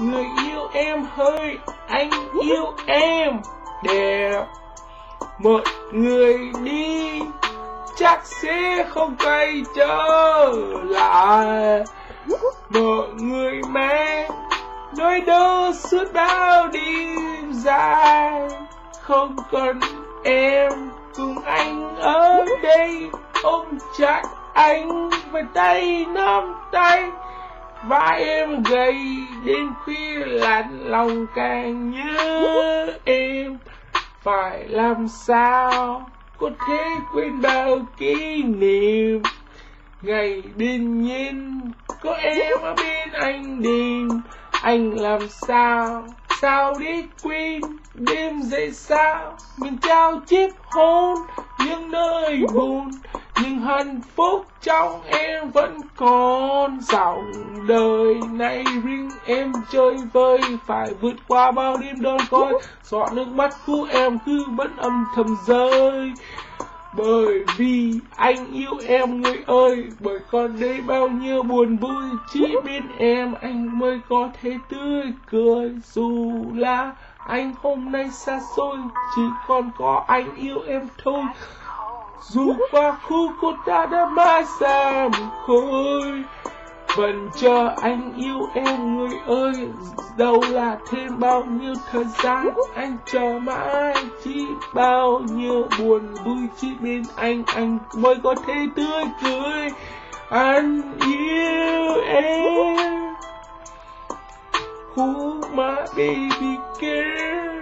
Người yêu em hơi, anh yêu em. Đẹp Một người đi. Chắc sẽ không quay trở lại. Một người mang nỗi đau suốt bao đêm dài. Không còn em cùng anh ở đây. Ôm chặt anh với tay nắm tay. Và em gầy đến khuya lạnh, lòng càng nhớ em. Phải làm sao có thể quên bao kỷ niệm? Ngày bình nhiên có em ở bên anh đêm. Anh làm sao sao đi quên đêm dậy sao mình trao chiếc hôn những nơi buồn hạnh phúc trong em vẫn còn. Dòng đời này riêng em chơi vơi, phải vượt qua bao đêm đơn côi giọt nước mắt của em cứ vẫn âm thầm rơi. Bởi vì anh yêu em người ơi, bởi còn đây bao nhiêu buồn vui, chỉ bên em anh mới có thể tươi cười. Dù là anh hôm nay xa xôi, chỉ còn có anh yêu em thôi dù qua khu cô ta đã ba xa khôi vẫn chờ anh yêu em. Người ơi, đâu là thêm bao nhiêu thời gian? Anh chờ mãi chỉ bao nhiêu buồn vui chỉ bên anh. Anh mới có thể tươi cười, anh yêu em. Who my baby girl?